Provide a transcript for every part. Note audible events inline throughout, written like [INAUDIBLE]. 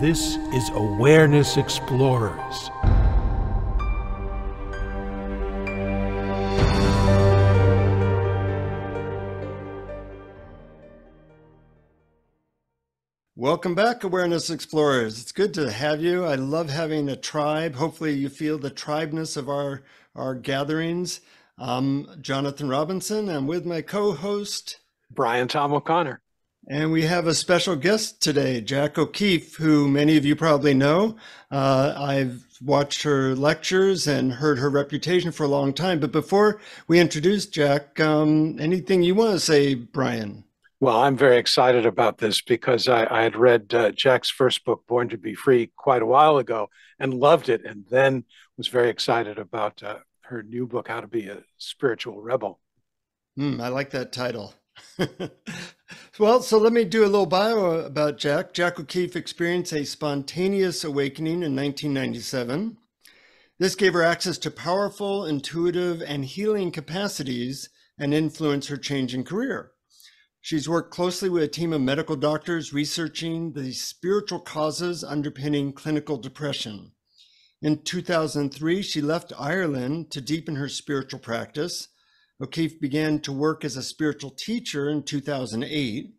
This is Awareness Explorers. Welcome back, Awareness Explorers. It's good to have you. I love having a tribe. Hopefully, you feel the tribeness of our, our gatherings. I'm Jonathan Robinson. I'm with my co host, Brian Tom O'Connor. And we have a special guest today, Jac O'Keeffe, who many of you probably know. Uh, I've watched her lectures and heard her reputation for a long time. But before we introduce Jac, um, anything you want to say, Brian? Well, I'm very excited about this because I, I had read uh, Jac's first book, Born to Be Free, quite a while ago and loved it, and then was very excited about uh, her new book, How to Be a Spiritual Rebel. Mm, I like that title. [LAUGHS] well, so let me do a little bio about Jac. Jac O'Keeffe experienced a spontaneous awakening in 1997. This gave her access to powerful, intuitive, and healing capacities and influenced her changing career. She's worked closely with a team of medical doctors researching the spiritual causes underpinning clinical depression. In 2003, she left Ireland to deepen her spiritual practice. O'Keeffe began to work as a spiritual teacher in 2008,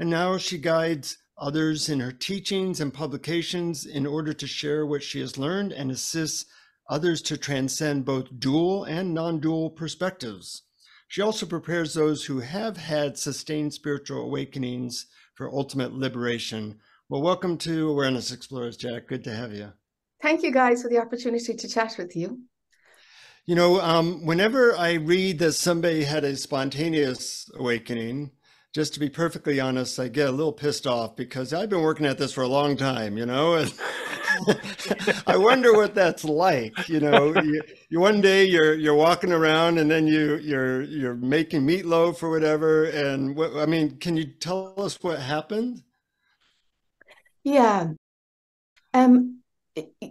and now she guides others in her teachings and publications in order to share what she has learned and assists others to transcend both dual and non dual perspectives. She also prepares those who have had sustained spiritual awakenings for ultimate liberation. Well, welcome to Awareness Explorers, Jac. Good to have you. Thank you, guys, for the opportunity to chat with you. You know, um, whenever I read that somebody had a spontaneous awakening, just to be perfectly honest, I get a little pissed off because I've been working at this for a long time, you know, [LAUGHS] I wonder what that's like. You know, you, you, one day you're you're walking around and then you you're you're making meatloaf or whatever. And what I mean, can you tell us what happened? Yeah, um,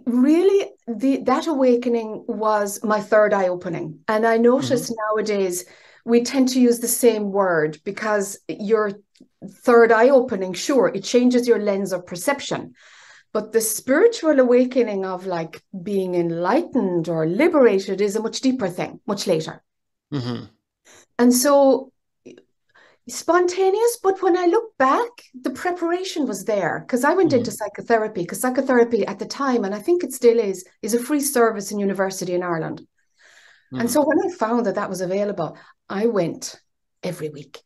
really, the that awakening was my third eye opening, and I notice mm-hmm. nowadays we tend to use the same word because your third eye opening, sure, it changes your lens of perception but the spiritual awakening of like being enlightened or liberated is a much deeper thing, much later. Mm-hmm. And so spontaneous, but when I look back, the preparation was there because I went mm-hmm. into psychotherapy because psychotherapy at the time, and I think it still is, is a free service in university in Ireland. Mm-hmm. And so when I found that that was available, I went every week.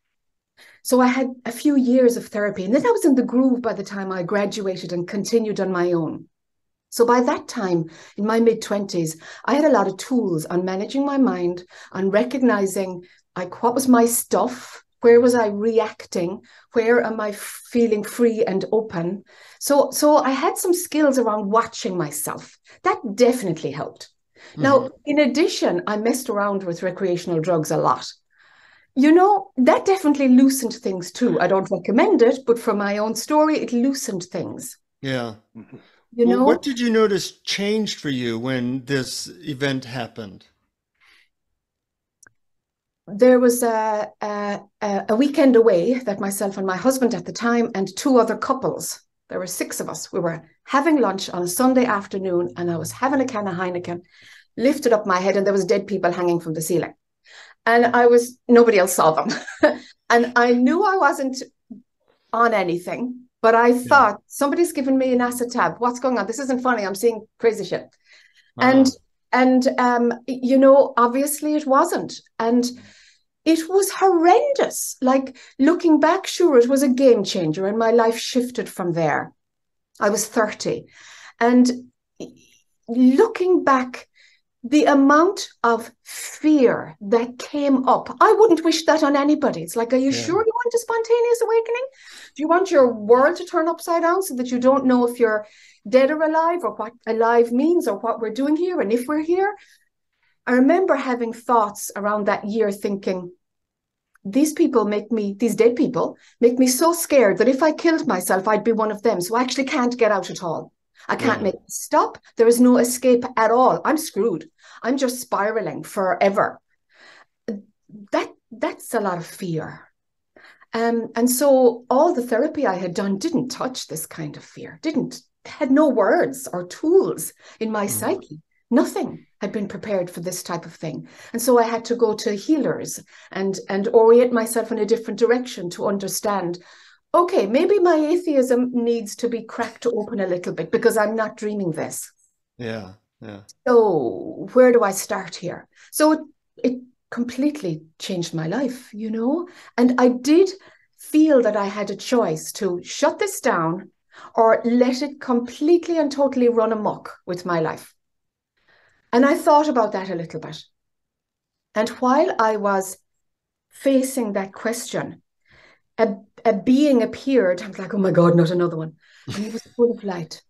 So I had a few years of therapy, and then I was in the groove by the time I graduated and continued on my own. So by that time, in my mid 20s, I had a lot of tools on managing my mind, on recognizing like what was my stuff, where was I reacting, where am I feeling free and open. So so I had some skills around watching myself. That definitely helped. Mm-hmm. Now, in addition, I messed around with recreational drugs a lot. You know, that definitely loosened things too. I don't recommend it, but from my own story, it loosened things. Yeah. You well, know, what did you notice changed for you when this event happened? There was a, a, a weekend away that myself and my husband at the time and two other couples, there were six of us, we were having lunch on a Sunday afternoon and I was having a can of Heineken, lifted up my head and there was dead people hanging from the ceiling and I was nobody else saw them, [LAUGHS] and I knew I wasn't on anything. But I thought yeah. somebody's given me an acid tab What's going on? This isn't funny. I'm seeing crazy shit, uh-huh. and and um, you know, obviously it wasn't, and it was horrendous. Like looking back, sure, it was a game changer, and my life shifted from there. I was thirty, and looking back the amount of fear that came up, I wouldn't wish that on anybody. It's like, are you yeah. sure you a spontaneous awakening? Do you want your world to turn upside down so that you don't know if you're dead or alive or what alive means or what we're doing here and if we're here? I remember having thoughts around that year thinking, these people make me, these dead people make me so scared that if I killed myself, I'd be one of them. So I actually can't get out at all. I can't mm. make it stop. There is no escape at all. I'm screwed. I'm just spiraling forever. That that's a lot of fear. Um, and so all the therapy I had done didn't touch this kind of fear, didn't had no words or tools in my mm. psyche. Nothing had been prepared for this type of thing. And so I had to go to healers and, and orient myself in a different direction to understand okay, maybe my atheism needs to be cracked open a little bit because I'm not dreaming this. Yeah. Yeah. So where do I start here? So it, it completely changed my life, you know? And I did feel that I had a choice to shut this down or let it completely and totally run amok with my life. And I thought about that a little bit. And while I was facing that question, a, a being appeared. I was like, oh my God, not another one. And he was full of light,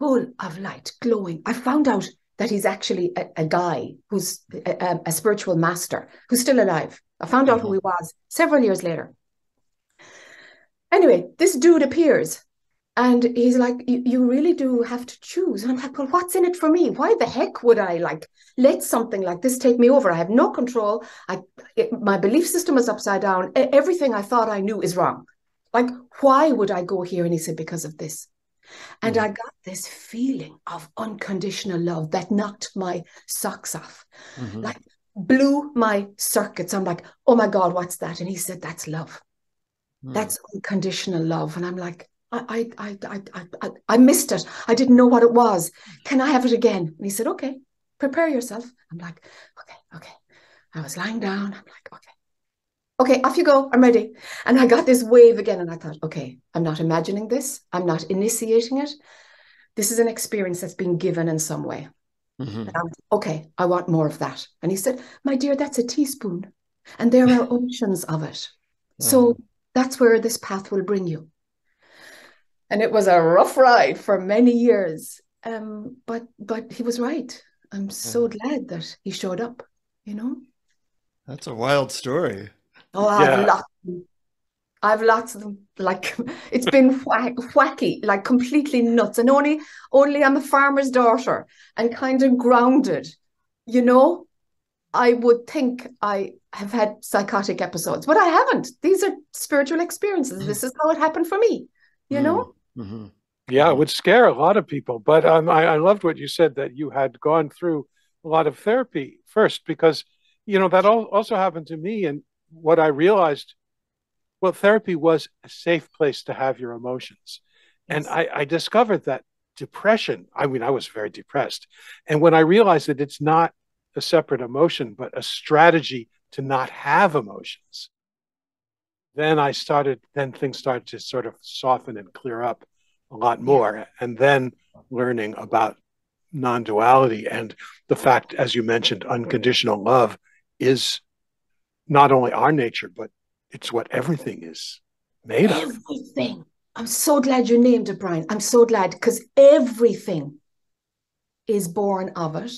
full of light, glowing. I found out that he's actually a, a guy who's a, a, spiritual master who's still alive. I found out mm-hmm. who he was several years later. Anyway, this dude appears and he's like, you really do have to choose. And I'm like, well, what's in it for me? Why the heck would I like let something like this take me over? I have no control. I, it, my belief system is upside down. Everything I thought I knew is wrong. Like, why would I go here? And he said, because of this. And mm. I got this feeling of unconditional love that knocked my socks off, mm-hmm. like blew my circuits. I'm like, oh my God, what's that? And he said, that's love. Mm. That's unconditional love. And I'm like, I, I, I, I, I missed it. I didn't know what it was. Can I have it again? And he said, okay, prepare yourself. I'm like, okay, okay. I was lying down. I'm like, okay, okay, off you go. I'm ready. And I got this wave again. And I thought, okay, I'm not imagining this. I'm not initiating it. This is an experience that's been given in some way. Mm-hmm. Okay, I want more of that. And he said, my dear, that's a teaspoon. And there are oceans of it. So mm-hmm. that's where this path will bring you and it was a rough ride for many years. Um, but but he was right. I'm so glad that he showed up. You know. That's a wild story. Oh, I have lots. I've lots of them. Like [LAUGHS] it's been whack, wacky, like completely nuts. And only only I'm a farmer's daughter and kind of grounded. You know, I would think I have had psychotic episodes, but I haven't. These are spiritual experiences. This is how it happened for me. You know. Mm. Mm-hmm. Yeah, it would scare a lot of people. But um, I, I loved what you said that you had gone through a lot of therapy first, because you know that all, also happened to me. And what I realized, well, therapy was a safe place to have your emotions, yes. and I, I discovered that depression. I mean, I was very depressed, and when I realized that it's not a separate emotion, but a strategy to not have emotions then I started, then things started to sort of soften and clear up a lot more. And then learning about non duality and the fact, as you mentioned, unconditional love is not only our nature, but it's what everything is made of. Everything. I'm so glad you named it, Brian. I'm so glad because everything is born of it,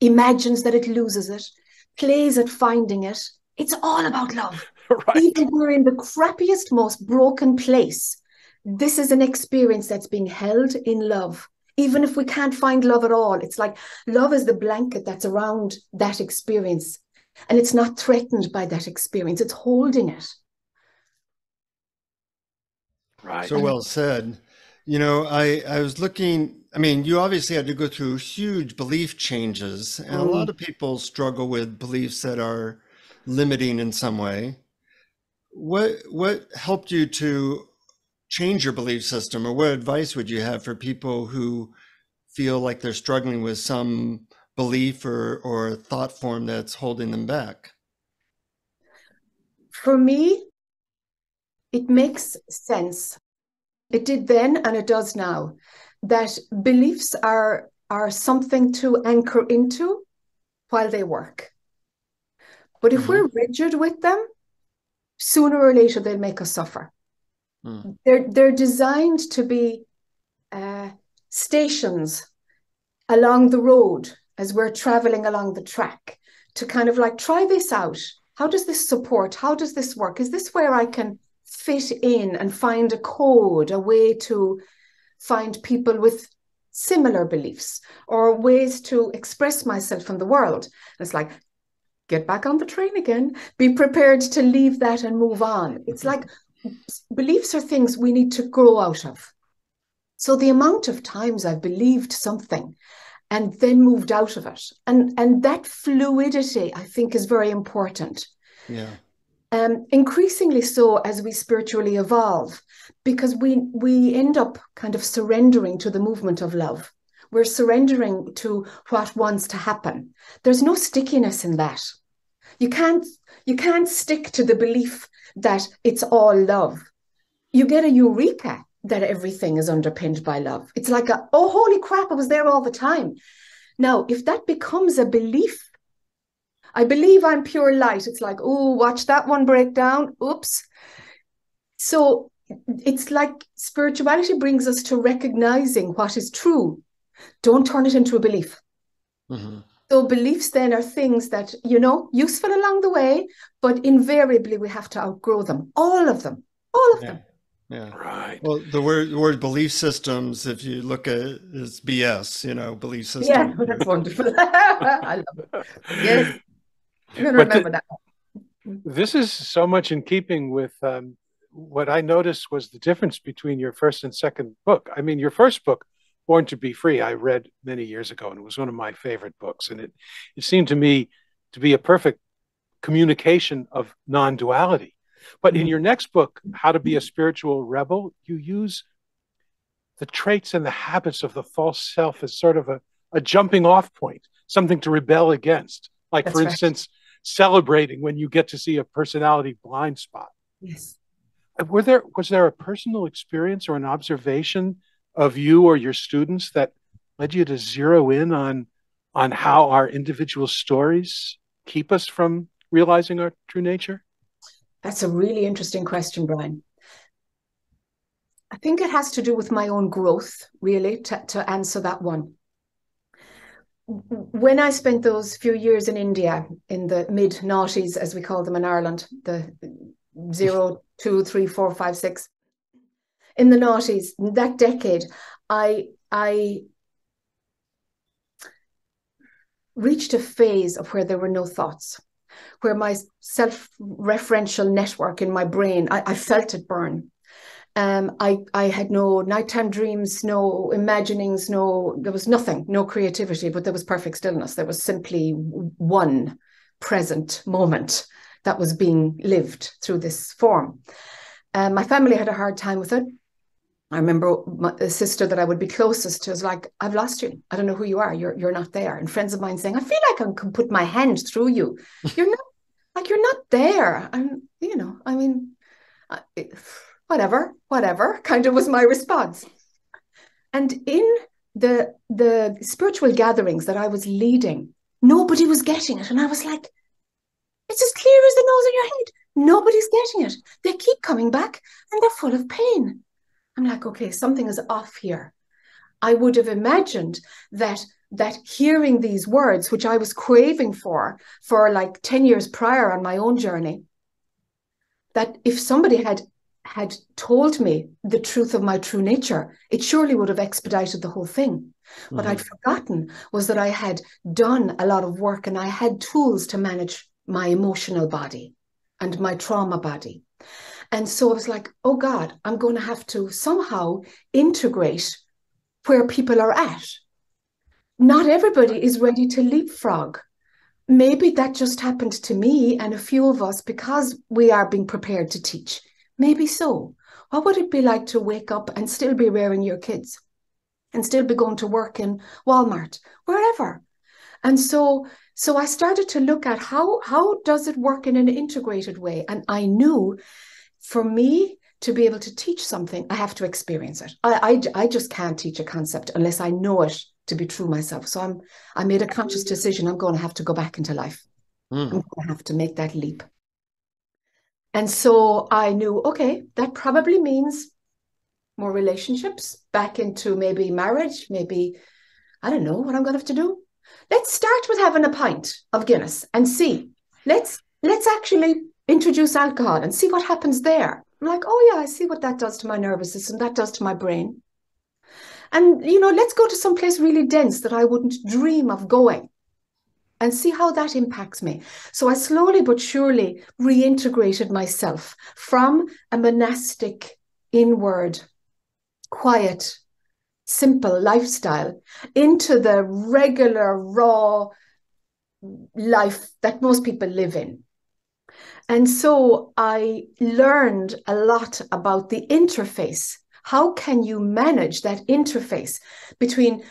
imagines that it loses it, plays at finding it, it's all about love. [LAUGHS] right. Even we're in the crappiest, most broken place. This is an experience that's being held in love. Even if we can't find love at all, it's like love is the blanket that's around that experience. And it's not threatened by that experience, it's holding it. Right. So well said. You know, I, I was looking, I mean, you obviously had to go through huge belief changes, and mm. a lot of people struggle with beliefs that are limiting in some way. What what helped you to change your belief system, or what advice would you have for people who feel like they're struggling with some belief or or thought form that's holding them back? For me, it makes sense. It did then and it does now that beliefs are are something to anchor into while they work. But if mm-hmm. we're rigid with them, sooner or later they'll make us suffer. Mm. They're they're designed to be uh, stations along the road as we're traveling along the track to kind of like try this out. How does this support? How does this work? Is this where I can fit in and find a code, a way to find people with similar beliefs or ways to express myself in the world? And it's like, get back on the train again. Be prepared to leave that and move on. It's like beliefs are things we need to grow out of. So the amount of times I've believed something and then moved out of it, and and that fluidity I think is very important. Yeah. Um, increasingly so as we spiritually evolve, because we we end up kind of surrendering to the movement of love. We're surrendering to what wants to happen. There's no stickiness in that. You can't you can't stick to the belief that it's all love. You get a eureka that everything is underpinned by love. It's like a, oh, holy crap, I was there all the time. Now, if that becomes a belief, I believe I'm pure light. It's like, oh, watch that one break down. Oops. So it's like spirituality brings us to recognizing what is true. Don't turn it into a belief. Mm-hmm. So beliefs then are things that, you know, useful along the way, but invariably we have to outgrow them. All of them. All of yeah. them. Yeah. Right. Well, the word the word belief systems, if you look at it, is BS, you know, belief system. Yeah, [LAUGHS] that's wonderful. [LAUGHS] I love it. Yes. I'm gonna remember the, that. This is so much in keeping with um, what I noticed was the difference between your first and second book. I mean, your first book Born to Be Free, I read many years ago, and it was one of my favorite books. And it, it seemed to me to be a perfect communication of non duality. But in mm-hmm. your next book, How to Be a Spiritual Rebel, you use the traits and the habits of the false self as sort of a, a jumping off point, something to rebel against. Like, That's for right. instance, celebrating when you get to see a personality blind spot. Yes. Were there was there a personal experience or an observation of you or your students that led you to zero in on on how our individual stories keep us from realizing our true nature? That's a really interesting question, Brian. I think it has to do with my own growth, really, to, to answer that one. When I spent those few years in India in the mid noughties, as we call them in Ireland, the zero, two, three, four, five, six, in the noughties, that decade, I I reached a phase of where there were no thoughts, where my self-referential network in my brain, I, I felt it burn. Um, I I had no nighttime dreams, no imaginings, no there was nothing, no creativity, but there was perfect stillness. There was simply one present moment that was being lived through this form. Um, my family had a hard time with it. I remember my, the sister that I would be closest to was like, I've lost you. I don't know who you are. You're you're not there. And friends of mine saying, I feel like I can put my hand through you. [LAUGHS] You're not like you're not there. And you know, I mean, whatever, whatever, [LAUGHS] kind of was my response. And in the the spiritual gatherings that I was leading, nobody was getting it. And I was like, it's as clear as the nose in your head. Nobody's getting it. They keep coming back and they're full of pain. I'm like, okay, something is off here. I would have imagined that that hearing these words, which I was craving for for like 10 years prior on my own journey, that if somebody had had told me the truth of my true nature, it surely would have expedited the whole thing. Mm-hmm. What I'd forgotten was that I had done a lot of work and I had tools to manage my emotional body and my trauma body. And so I was like, oh God, I'm going to have to somehow integrate where people are at. Not everybody is ready to leapfrog. Maybe that just happened to me and a few of us because we are being prepared to teach. Maybe so. What would it be like to wake up and still be rearing your kids and still be going to work in Walmart, wherever? And so so I started to look at how how does it work in an integrated way and I knew for me to be able to teach something, I have to experience it. I, I, I just can't teach a concept unless I know it to be true myself. So I'm I made a conscious decision. I'm going to have to go back into life. Mm. I'm going to have to make that leap. And so I knew, okay, that probably means more relationships back into maybe marriage, maybe I don't know what I'm going to have to do. Let's start with having a pint of Guinness and see. Let's let's actually introduce alcohol and see what happens there. I'm like, oh yeah, I see what that does to my nervous system, that does to my brain. And you know, let's go to some place really dense that I wouldn't dream of going. and see how that impacts me. So I slowly but surely reintegrated myself from a monastic, inward, quiet, simple lifestyle into the regular, raw life that most people live in. And so I learned a lot about the interface. How can you manage that interface between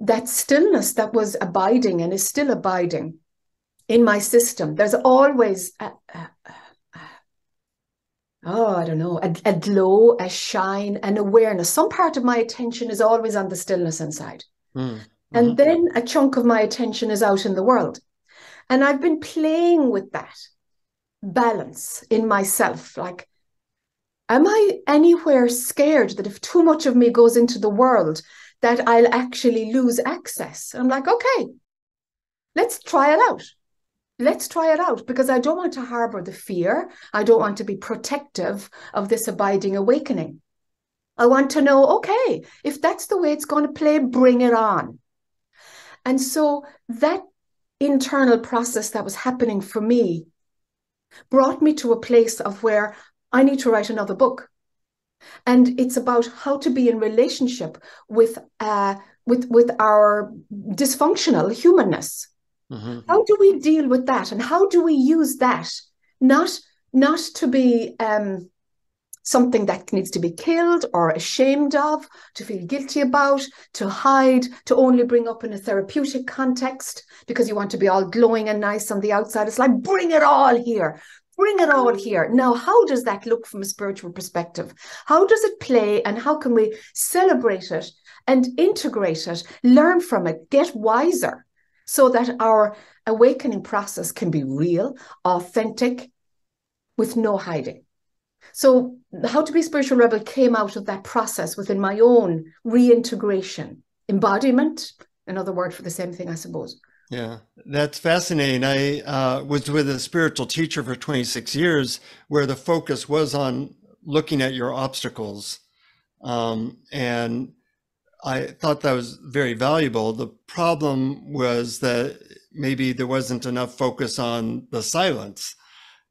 that stillness that was abiding and is still abiding in my system? There's always a, a, a, oh, I don't know, a, glow, a shine, an awareness. Some part of my attention is always on the stillness inside. Mm. And mm-hmm. then a chunk of my attention is out in the world. And I've been playing with that balance in myself. Like, am I anywhere scared that if too much of me goes into the world, that I'll actually lose access? I'm like, okay, let's try it out. Let's try it out because I don't want to harbor the fear. I don't want to be protective of this abiding awakening. I want to know, okay, if that's the way it's going to play, bring it on. And so that internal process that was happening for me brought me to a place of where I need to write another book. And it's about how to be in relationship with uh, with with our dysfunctional humanness. Mm-hmm. How do we deal with that, and how do we use that not not to be um, something that needs to be killed or ashamed of, to feel guilty about, to hide, to only bring up in a therapeutic context because you want to be all glowing and nice on the outside. It's like, bring it all here. Bring it all here. Now, how does that look from a spiritual perspective? How does it play and how can we celebrate it and integrate it, learn from it, get wiser so that our awakening process can be real, authentic, with no hiding? So, How to Be Spiritual Rebel came out of that process within my own reintegration, embodiment, another word for the same thing, I suppose. Yeah, that's fascinating. I uh, was with a spiritual teacher for 26 years where the focus was on looking at your obstacles. Um, and I thought that was very valuable. The problem was that maybe there wasn't enough focus on the silence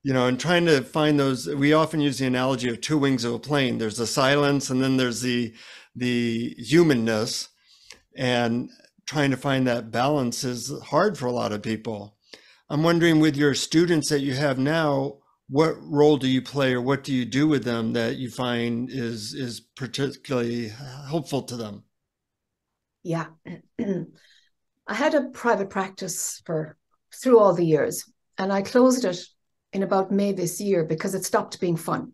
you know, and trying to find those, we often use the analogy of two wings of a plane. There's the silence and then there's the, the humanness and trying to find that balance is hard for a lot of people. I'm wondering with your students that you have now, what role do you play or what do you do with them that you find is, is particularly helpful to them? Yeah. [CLEARS THROAT] I had a private practice for through all the years and I closed it in about May this year because it stopped being fun.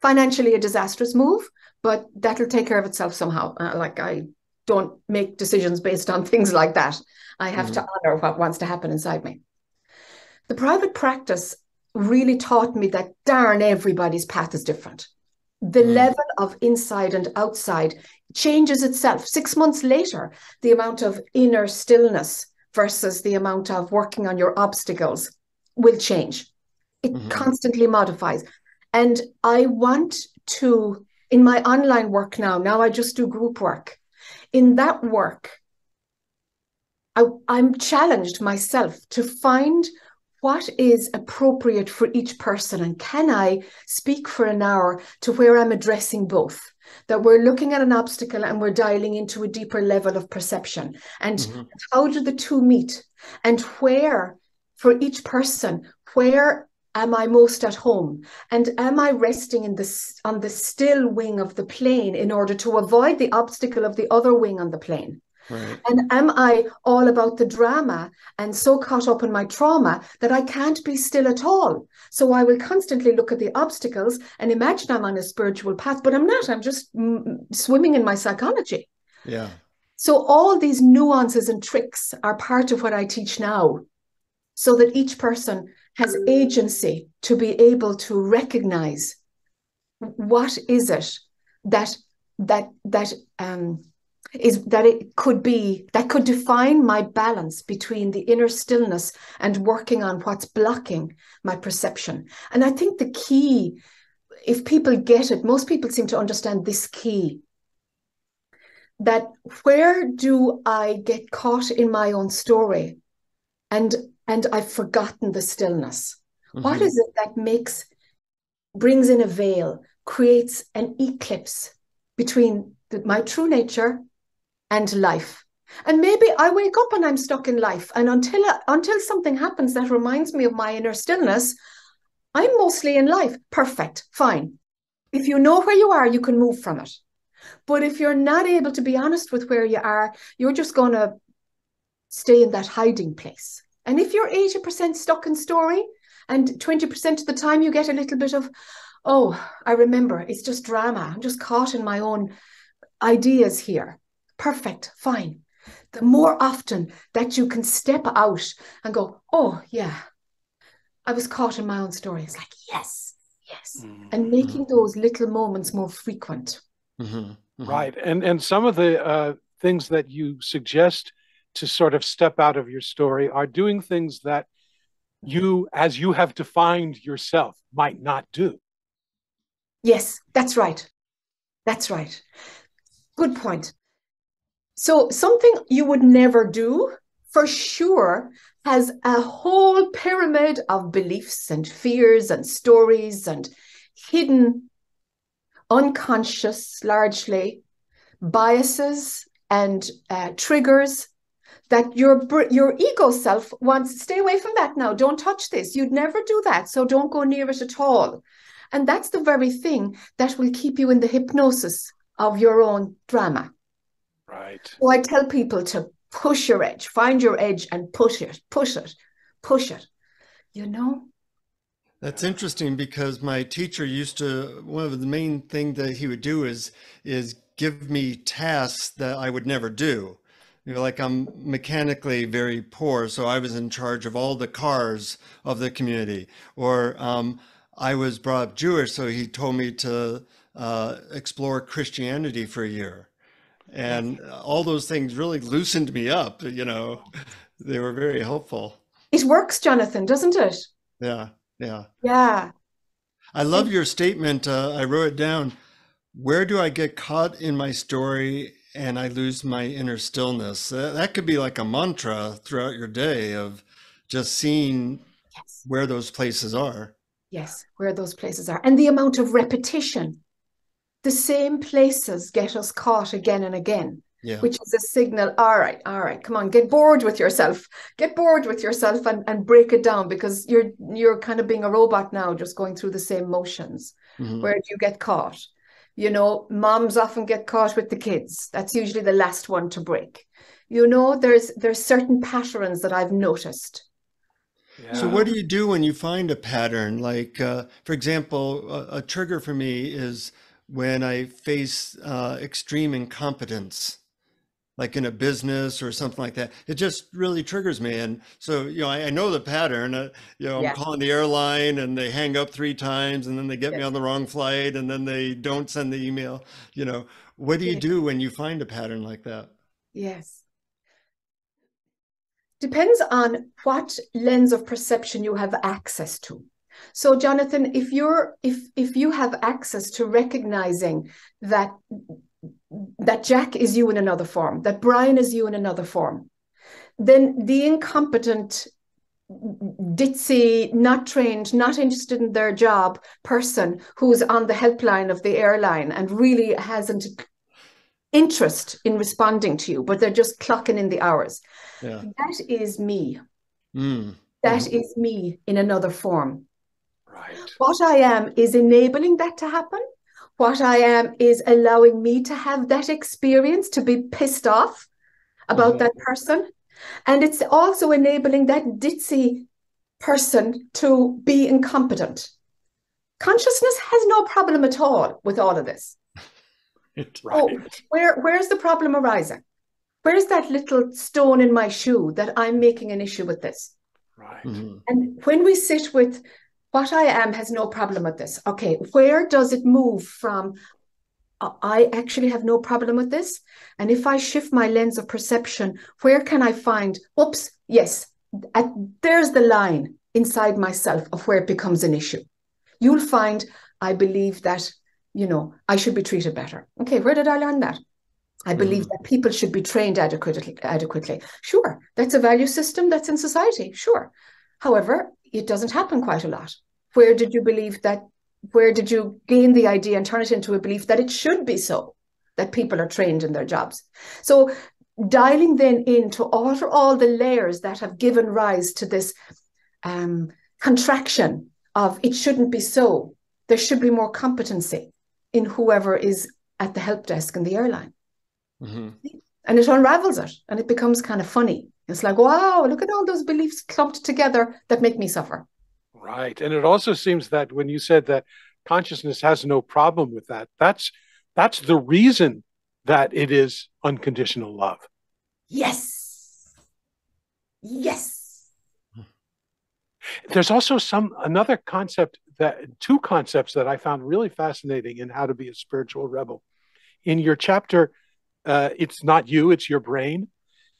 Financially, a disastrous move, but that'll take care of itself somehow. Uh, like I don't make decisions based on [LAUGHS] things like that. I have mm-hmm. to honor what wants to happen inside me. The private practice really taught me that darn everybody's path is different. The mm. level of inside and outside changes itself. Six months later, the amount of inner stillness versus the amount of working on your obstacles will change. It mm-hmm. constantly modifies. And I want to, in my online work now, now I just do group work. In that work, I, I'm challenged myself to find what is appropriate for each person and can i speak for an hour to where i'm addressing both that we're looking at an obstacle and we're dialing into a deeper level of perception and mm-hmm. how do the two meet and where for each person where am I most at home? And am I resting in this on the still wing of the plane in order to avoid the obstacle of the other wing on the plane? Right. And am I all about the drama and so caught up in my trauma that I can't be still at all? So I will constantly look at the obstacles and imagine I'm on a spiritual path, but I'm not. I'm just mm, swimming in my psychology. Yeah. So all these nuances and tricks are part of what I teach now so that each person has agency to be able to recognize what is it that that that um, is that it could be that could define my balance between the inner stillness and working on what's blocking my perception. And i think the key if people get it most people seem to understand this key that where do I get caught in my own story? And and I've forgotten the stillness? Mm-hmm. What is it that makes brings in a veil, creates an eclipse between the, my true nature and life? And maybe I wake up and I'm stuck in life, and until until something happens that reminds me of my inner stillness, I'm mostly in life. Perfect, fine. If you know where you are, you can move from it. But if you're not able to be honest with where you are, you're just going to stay in that hiding place. And if you're 80% stuck in story and 20% of the time you get a little bit of, oh, I remember, it's just drama. I'm just caught in my own ideas here. Perfect, fine. The more often that you can step out and go, oh, yeah, I was caught in my own story. It's like, yes, yes. Mm-hmm. And making those little moments more frequent. Mm-hmm. Mm-hmm. Right. And and some of the uh, things that you suggest to sort of step out of your story are doing things that you, as you have defined yourself, might not do. Yes, that's right. That's right. Good point. So, something you would never do for sure has a whole pyramid of beliefs and fears and stories and hidden unconscious, largely, biases and uh, triggers that your your ego self wants stay away from that now don't touch this. You'd never do that so don't go near it at all. And that's the very thing that will keep you in the hypnosis of your own drama. Right. So i tell people to push your edge find your edge and push it push it push it you know? That's interesting because my teacher used to one of the main thing that he would do is is give me tasks that I would never do. You know, like I'm mechanically very poor, so I was in charge of all the cars of the community. Or um, I was brought up Jewish, so he told me to uh, explore Christianity for a year, and all those things really loosened me up. You know, they were very helpful. It works, Jonathan, doesn't it? Yeah. Yeah. Yeah. I love your statement. Uh, I wrote it down. Where do I get caught in my story and I lose my inner stillness? That could be like a mantra throughout your day of just seeing yes. where those places are. Yes, where those places are. And the amount of repetition. The same places get us caught again and again yeah. which is a signal all right all right come on get bored with yourself get bored with yourself and, and break it down because you're you're kind of being a robot now just going through the same motions mm-hmm. where do you get caught you know moms often get caught with the kids that's usually the last one to break you know there's there's certain patterns that i've noticed yeah. So, what do you do when you find a pattern? Like, uh, for example, a, a, trigger for me is when I face uh, extreme incompetence like in a business or something like that. It just really triggers me. And so, you know, I, I know the pattern. Uh, you know, yeah. I'm calling the airline and they hang up three times and then they get me on the wrong flight and then they don't send the email. You know, what do you do when you find a pattern like that? Yes. Depends on what lens of perception you have access to. So Jonathan, if you're if if you have access to recognizing that that Jac is you in another form, that Brian is you in another form, then the incompetent, ditzy, not trained, not interested in their job person who's on the helpline of the airline and really hasn't interest in responding to you, but they're just clocking in the hours. Yeah. That is me. Mm. That mm. is me in another form. Right. What I am is enabling that to happen what I am is allowing me to have that experience to be pissed off about mm-hmm. that person. And it's also enabling that ditzy person to be incompetent. Consciousness has no problem at all with all of this. [LAUGHS] right. Oh, where, where's the problem arising? Where's that little stone in my shoe that I'm making an issue with this? Right. Mm-hmm. And when we sit with what I am has no problem with this. Okay, where does it move from? I actually have no problem with this. And if I shift my lens of perception, where can I find, oops, yes, at, there's the line inside myself of where it becomes an issue. You'll find I believe that, you know, I should be treated better. Okay, where did I learn that? I believe mm-hmm. that people should be trained adequately. Adequately, sure, that's a value system that's in society. Sure, however, it doesn't happen quite a lot. Where did you believe that? Where did you gain the idea and turn it into a belief that it should be so? That people are trained in their jobs. So dialing then into alter all the layers that have given rise to this um, contraction of it shouldn't be so. There should be more competency in whoever is at the help desk in the airline. Mm-hmm. And it unravels it and it becomes kind of funny. It's like, wow, look at all those beliefs clumped together that make me suffer. Right. And it also seems that when you said that consciousness has no problem with that, that's that's the reason that it is unconditional love. Yes. Yes. There's also some another concept that two concepts that I found really fascinating in how to be a spiritual rebel. In your chapter, uh, it's not you, it's your brain.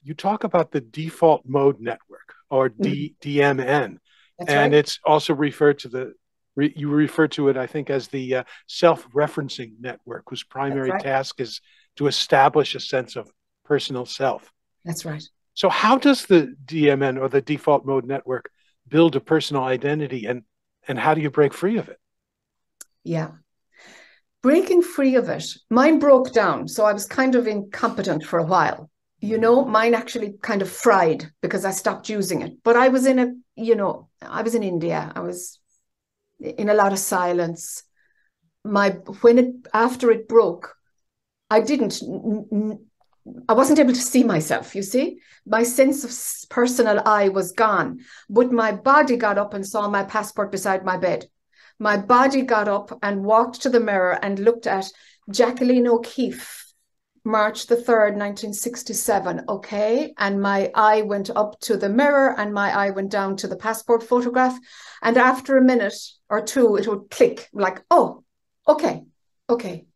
You talk about the default mode network or D, mm-hmm. DMN, That's and right. it's also referred to the re, you refer to it, I think, as the uh, self-referencing network, whose primary right. task is to establish a sense of personal self. That's right. So, how does the DMN or the default mode network build a personal identity, and and how do you break free of it? Yeah, breaking free of it. Mine broke down, so I was kind of incompetent for a while. You know, mine actually kind of fried because I stopped using it. But I was in a, you know, I was in India. I was in a lot of silence. My when it after it broke, I didn't I wasn't able to see myself, you see? My sense of personal I was gone, but my body got up and saw my passport beside my bed. My body got up and walked to the mirror and looked at Jacqueline O'Keeffe, March the 3rd, 1967. Okay. And my eye went up to the mirror and my eye went down to the passport photograph. And after a minute or two, it would click like, oh, okay, okay,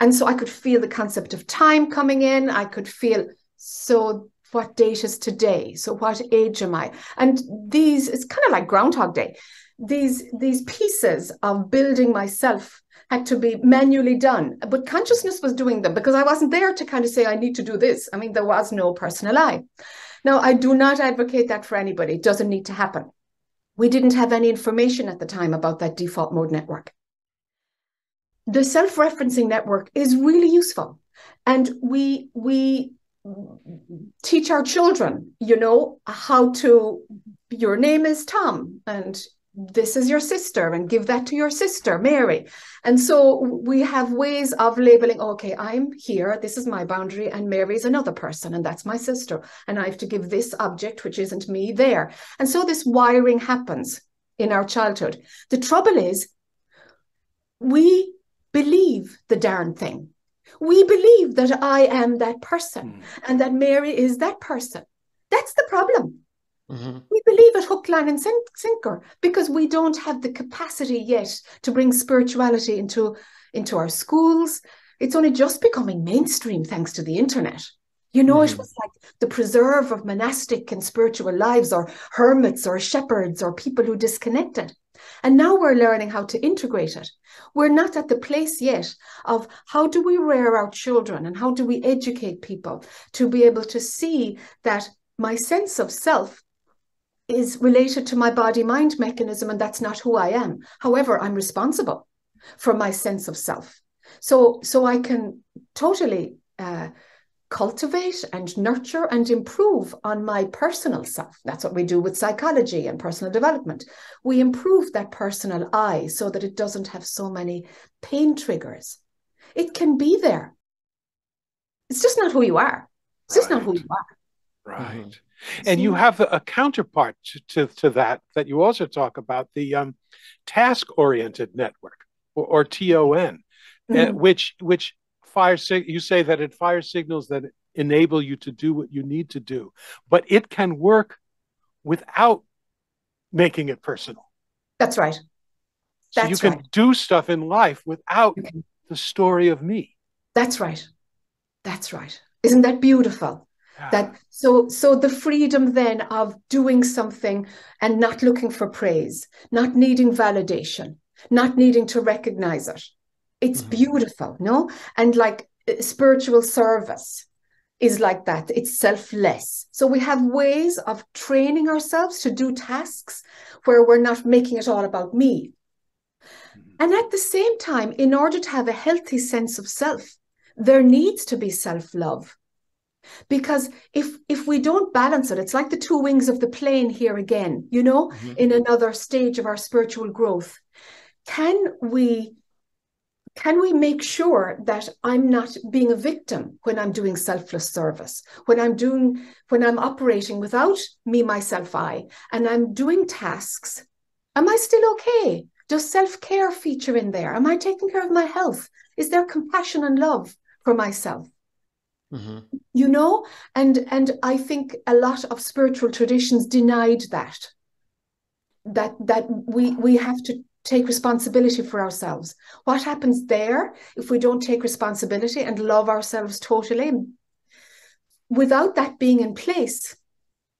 and so I could feel the concept of time coming in. I could feel, so what date is today? So what age am I? And these, it's kind of like Groundhog Day. These, these pieces of building myself to be manually done, but consciousness was doing them because I wasn't there to kind of say, I need to do this. I mean, there was no personal I. Now, I do not advocate that for anybody. It doesn't need to happen. We didn't have any information at the time about that default mode network the self-referencing network is really useful and we we teach our children you know how to your name is tom and this is your sister and give that to your sister mary and so we have ways of labeling okay i'm here this is my boundary and mary's another person and that's my sister and i have to give this object which isn't me there and so this wiring happens in our childhood the trouble is we believe the darn thing. We believe that I am that person mm. and that Mary is that person. That's the problem. Mm-hmm. We believe it hook, line, and sinker because we don't have the capacity yet to bring spirituality into, into our schools. It's only just becoming mainstream thanks to the internet. You know, mm-hmm. it was like the preserve of monastic and spiritual lives, or hermits, or shepherds, or people who disconnected. And now we're learning how to integrate it. We're not at the place yet of how do we rear our children and how do we educate people to be able to see that my sense of self is related to my body mind mechanism and that's not who I am. However, I'm responsible for my sense of self. So so I can totally uh, cultivate and nurture and improve on my personal self. That's what we do with psychology and personal development. We improve that personal I so that it doesn't have so many pain triggers. It can be there. It's just not who you are. It's right. just not who you are. Right. And you have a counterpart to, to, to, that that you also talk about the um, task oriented network or, or TON, mm-hmm. uh, which which fire sig- you say that it fires signals that enable you to do what you need to do but it can work without making it personal. That's right. That's so you can right. do stuff in life without the story of me. That's right. That's right. Isn't that beautiful yeah. that so so the freedom then of doing something and not looking for praise not needing validation not needing to recognize it it's mm-hmm. beautiful, no? And like spiritual service is like that it's selfless so we have ways of training ourselves to do tasks where we're not making it all about me and at the same time in order to have a healthy sense of self there needs to be self-love because if if we don't balance it it's like the two wings of the plane here again you know mm-hmm. in another stage of our spiritual growth. Can we can we make sure that i'm not being a victim when i'm doing selfless service when i'm doing when i'm operating without me myself i and i'm doing tasks? Am i still okay? Does self-care feature in there? Am i taking care of my health? Is there compassion and love for myself mm-hmm. you know and and i think a lot of spiritual traditions denied that that that we we have to take responsibility for ourselves. What happens there if we don't take responsibility and love ourselves totally? Without that being in place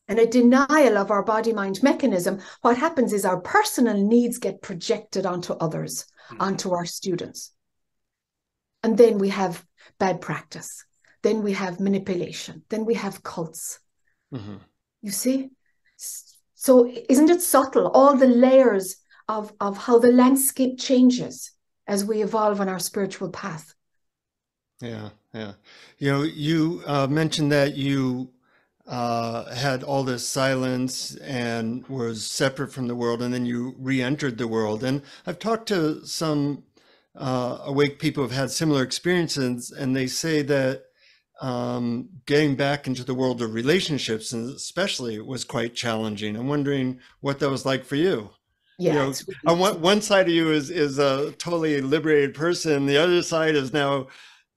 and a denial of our body mind mechanism, what happens is our personal needs get projected onto others, mm-hmm. onto our students. And then we have bad practice. Then we have manipulation. Then we have cults. Mm-hmm. You see? So, isn't it subtle? All the layers of, of how the landscape changes as we evolve on our spiritual path. Yeah, yeah. You know, you uh, mentioned that you uh, had all this silence and was separate from the world, and then you re-entered the world. And I've talked to some uh, awake people who've had similar experiences, and they say that um, getting back into the world of relationships, and especially, was quite challenging. I'm wondering what that was like for you. Yeah you know, on one, one side of you is is a totally liberated person the other side is now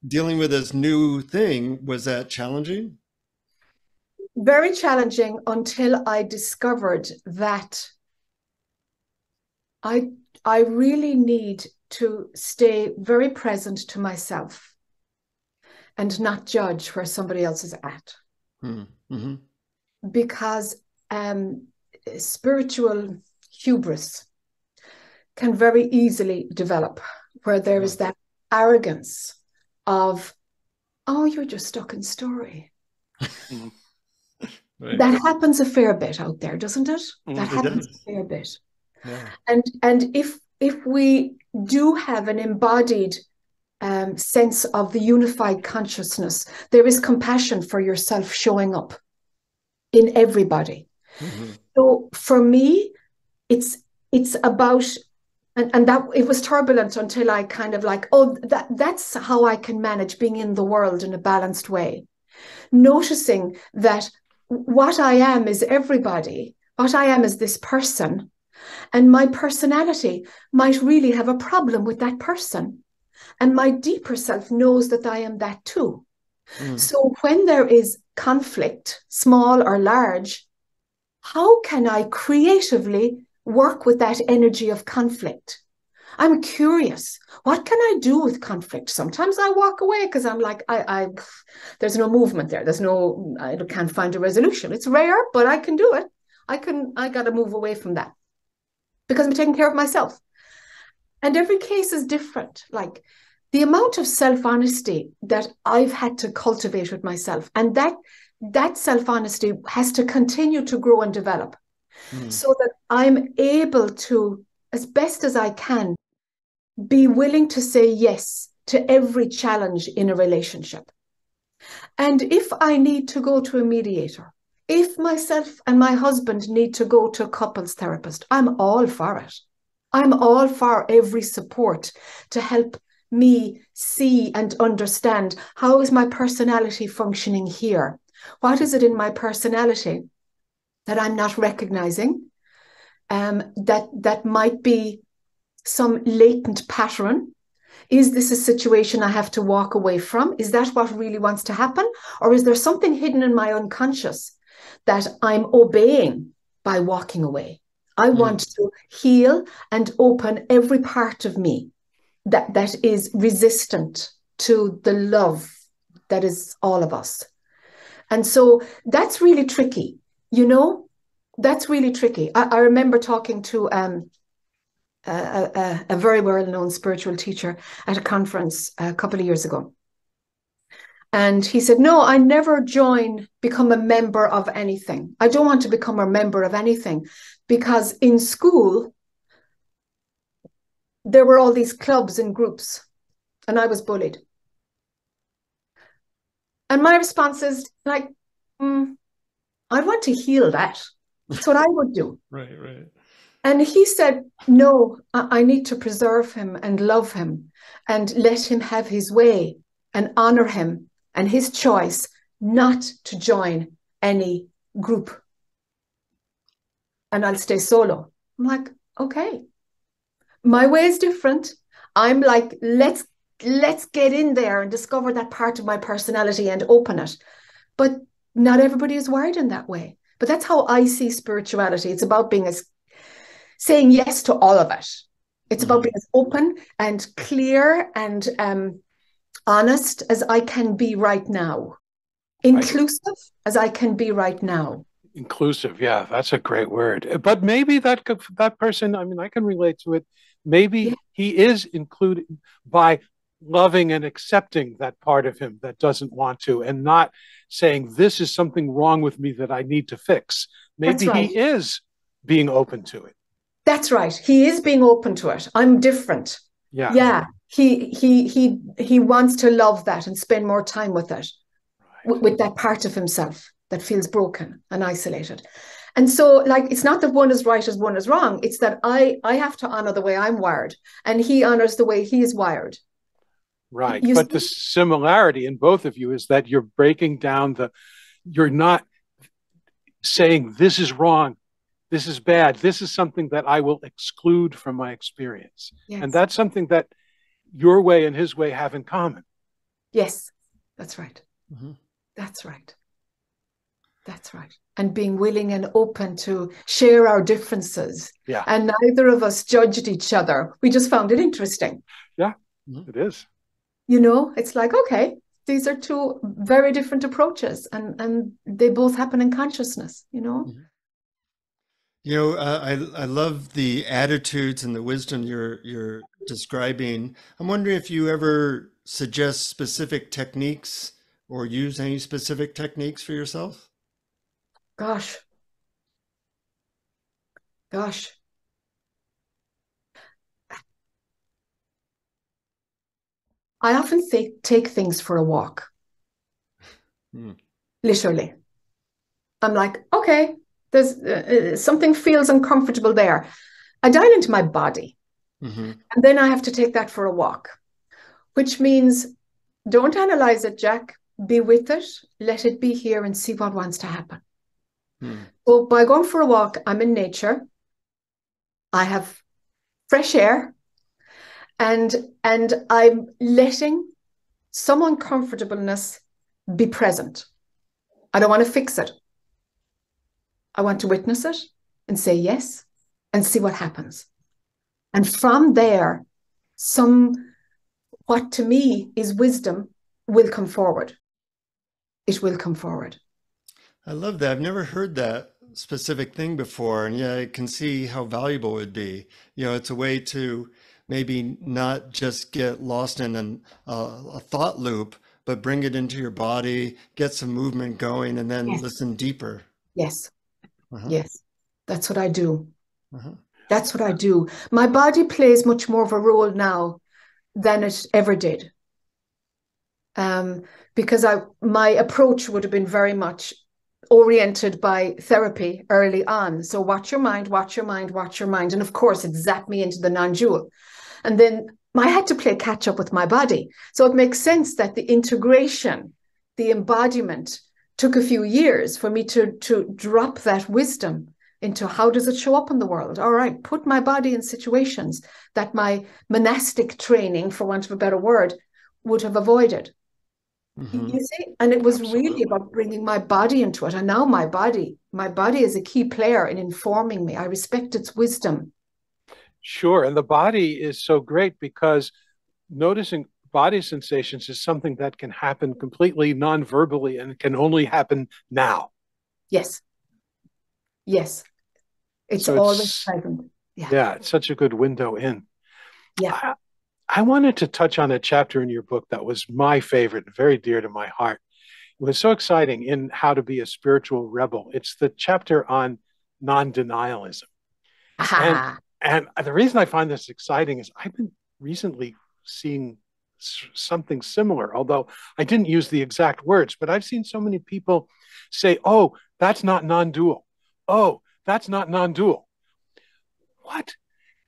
dealing with this new thing. Was that challenging? Very challenging until i discovered that i i really need to stay very present to myself and not judge where somebody else is at hmm, mm-hmm. because um spiritual hubris can very easily develop, where there is that arrogance of, oh, you're just stuck in story. [LAUGHS] right. That happens a fair bit out there, doesn't it? Mm, that it happens does. a fair bit. Yeah. And and if if we do have an embodied um, sense of the unified consciousness, there is compassion for yourself showing up in everybody. Mm-hmm. So for me, it's it's about and, and that it was turbulent until I kind of like, oh, that that's how I can manage being in the world in a balanced way. Noticing that what I am is everybody, what I am is this person, and my personality might really have a problem with that person. And my deeper self knows that I am that too. Mm. So when there is conflict, small or large, how can I creatively work with that energy of conflict. I'm curious. What can I do with conflict? Sometimes I walk away because I'm like, I, I, there's no movement there. There's no, I can't find a resolution. It's rare, but I can do it. I can, I got to move away from that because I'm taking care of myself. And every case is different. Like the amount of self honesty that I've had to cultivate with myself, and that that self honesty has to continue to grow and develop mm. so that I'm able to, as best as I can, be willing to say yes to every challenge in a relationship. And if I need to go to a mediator, if myself and my husband need to go to a couples therapist, I'm all for it. I'm all for every support to help me see and understand how is my personality functioning here? What is it in my personality that I'm not recognizing, um, that that might be some latent pattern. Is this a situation I have to walk away from? Is that what really wants to happen? Or is there something hidden in my unconscious that I'm obeying by walking away? I mm. want to heal and open every part of me that, that is resistant to the love that is all of us. And so that's really tricky you know, that's really tricky. I, I remember talking to um, a, a, a, very well known spiritual teacher at a conference a couple of years ago. And he said, No, I never join, become a member of anything. I don't want to become a member of anything because in school, there were all these clubs and groups, and I was bullied. And my response is like, mm, I want to heal that. That's what I would do. [LAUGHS] right, right. And he said, No, I need to preserve him and love him and let him have his way and honor him and his choice not to join any group. And I'll stay solo. I'm like, okay. My way is different. I'm like, let's let's get in there and discover that part of my personality and open it. But not everybody is wired in that way. But that's how I see spirituality. It's about being as saying yes to all of it. It's mm-hmm. about being as open and clear and um, honest as I can be right now, inclusive as I can be right now. Inclusive, yeah, that's a great word. But maybe that that person, I mean, I can relate to it. Maybe yeah. he is included by loving and accepting that part of him that doesn't want to, and not saying this is something wrong with me that I need to fix. Maybe right. he is being open to it. That's right. He is being open to it. I'm different. Yeah. Yeah. He he he he wants to love that and spend more time with it. Right. with that part of himself that feels broken and isolated. And so like it's not that one is right as one is wrong. It's that I I have to honor the way I'm wired and he honors the way he is wired. Right. You but see? the similarity in both of you is that you're breaking down the you're not saying this is wrong this is bad. This is something that I will exclude from my experience. Yes. And that's something that your way and his way have in common. Yes, that's right. Mm-hmm. That's right. That's right. And being willing and open to share our differences. Yeah. And neither of us judged each other. We just found it interesting. Yeah, mm-hmm. it is. You know, it's like, okay, these are two very different approaches and and they both happen in consciousness, you know? Mm-hmm. You know, uh, I I love the attitudes and the wisdom you're you're describing. I'm wondering if you ever suggest specific techniques or use any specific techniques for yourself. Gosh, gosh. I often th- take things for a walk. Hmm. Literally. I'm like, okay, there's uh, uh, something feels uncomfortable there. I dial into my body. Mm-hmm. And then I have to take that for a walk, which means don't analyze it, Jac. Be with it, let it be here and see what wants to happen. Mm. So by going for a walk, I'm in nature. I have fresh air and and I'm letting some uncomfortableness be present. I don't want to fix it. I want to witness it and say yes and see what happens. And from there, some what to me is wisdom will come forward. It will come forward. I love that. I've never heard that specific thing before. And yeah, I can see how valuable it would be. You know, it's a way to maybe not just get lost in an, uh, a thought loop, but bring it into your body, get some movement going, and then yes. listen deeper. Yes. Uh-huh. Yes, that's what I do. Uh-huh. That's what I do. My body plays much more of a role now than it ever did. Um, because I my approach would have been very much oriented by therapy early on. So watch your mind, watch your mind, watch your mind. And of course, it zapped me into the non-dual. And then I had to play catch up with my body. So it makes sense that the integration, the embodiment, took a few years for me to to drop that wisdom into how does it show up in the world? All right put my body in situations that my monastic training for want of a better word would have avoided. Mm-hmm. you see? And it was Absolutely. really about bringing my body into it. And now my body my body is a key player in informing me. I respect its wisdom. Sure. And the body is so great because noticing body sensations is something that can happen completely non-verbally and can only happen now. Yes. Yes. It's so always it's, present. Yeah. yeah, it's such a good window in. Yeah. I wanted to touch on a chapter in your book that was my favorite, very dear to my heart. It was so exciting in How to Be a Spiritual Rebel. It's the chapter on non denialism. And, and the reason I find this exciting is I've been recently seeing something similar, although I didn't use the exact words, but I've seen so many people say, oh, that's not non dual. Oh, that's not non dual. What?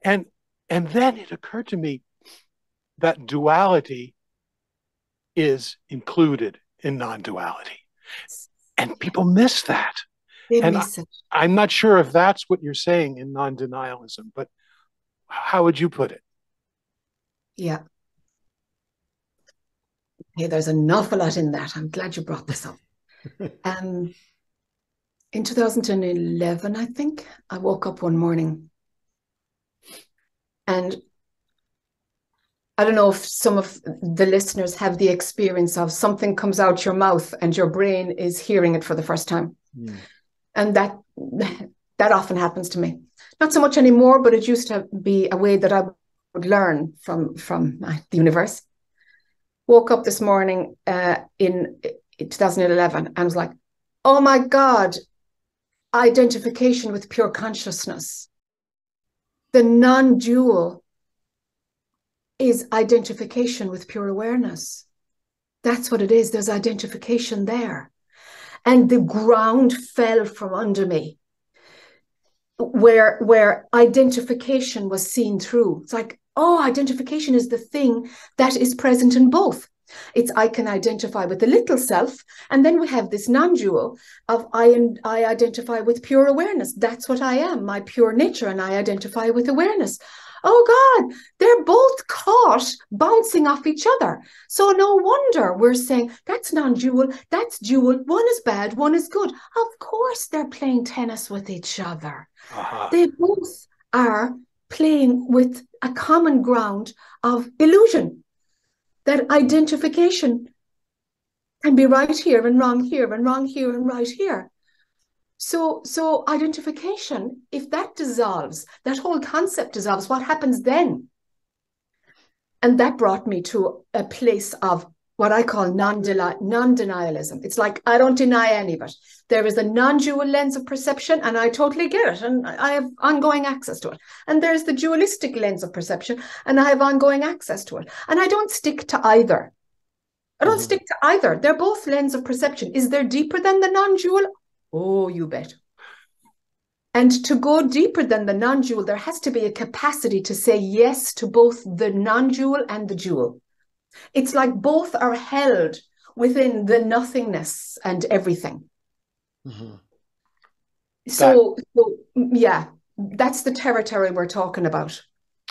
And and then it occurred to me that duality is included in non duality. And people miss that. They and miss. I, I'm not sure if that's what you're saying in non denialism, but how would you put it? Yeah. Hey, there's an awful lot in that. I'm glad you brought this up. [LAUGHS] um, in 2011, I think, I woke up one morning and I don't know if some of the listeners have the experience of something comes out your mouth and your brain is hearing it for the first time. Mm. And that that often happens to me. Not so much anymore, but it used to be a way that I would learn from from uh, the universe. Woke up this morning uh, in, in 2011 and was like, "Oh my God, identification with pure consciousness, the non-dual." is identification with pure awareness. That's what it is. There's identification there. And the ground fell from under me where where identification was seen through. It's like, oh, identification is the thing that is present in both. It's I can identify with the little self, and then we have this non-dual of I and I identify with pure awareness. That's what I am, my pure nature, and I identify with awareness oh God, they're both caught bouncing off each other. So no wonder we're saying that's non dual, that's dual. One is bad, one is good. Of course, they're playing tennis with each other. Uh-huh. They both are playing with a common ground of illusion. That identification can be right here and wrong here and wrong here and right here. So, so identification, if that dissolves, that whole concept dissolves, what happens then? And that brought me to a place of what I call non-denialism. It's like I don't deny any of it. There is a non-dual lens of perception, and I totally get it, and I have ongoing access to it. And there's the dualistic lens of perception, and I have ongoing access to it. And I don't stick to either. I don't mm-hmm. stick to either. They're both lens of perception. Is there deeper than the non-dual? Oh, you bet. And to go deeper than the non dual, there has to be a capacity to say yes to both the non dual and the dual. It's like both are held within the nothingness and everything. Mm-hmm. So, so, yeah, that's the territory we're talking about.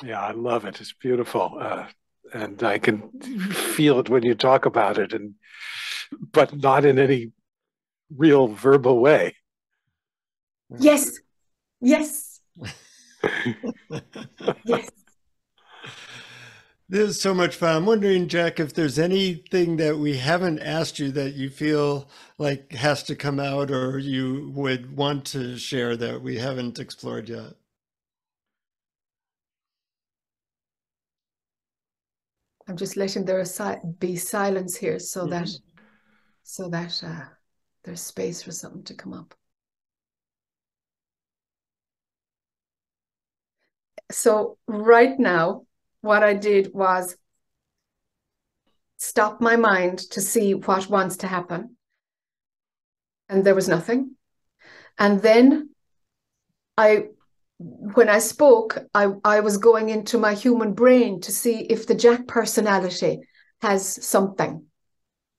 Yeah, I love it. It's beautiful. Uh, and I can feel it when you talk about it and but not in any real verbal way. Yes. Yes. [LAUGHS] yes. This is so much fun. I'm wondering, Jac, if there's anything that we haven't asked you that you feel like has to come out or you would want to share that we haven't explored yet. I'm just letting there be silence here so mm-hmm. that so that uh, there's space for something to come up. So, right now, what I did was stop my mind to see what wants to happen. And there was nothing. And then I when I spoke, I, I was going into my human brain to see if the Jac personality has something.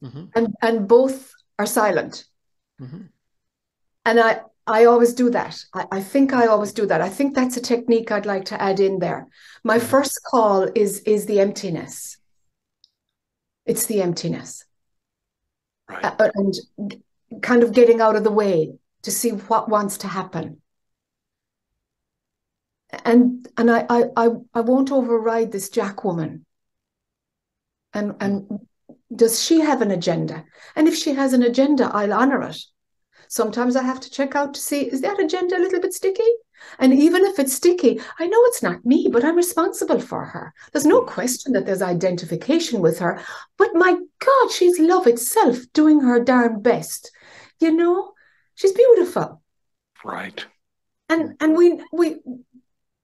Mm-hmm. And and both are silent. Mm-hmm. And I, I always do that. I, I, think I always do that. I think that's a technique I'd like to add in there. My mm-hmm. first call is is the emptiness. It's the emptiness, right. uh, and kind of getting out of the way to see what wants to happen. And and I I I, I won't override this Jac woman. And and does she have an agenda? And if she has an agenda, I'll honor it. Sometimes I have to check out to see is that agenda a little bit sticky? And even if it's sticky, I know it's not me, but I'm responsible for her. There's no hmm. question that there's identification with her. But my God, she's love itself, doing her darn best. You know, she's beautiful. Right. And and we we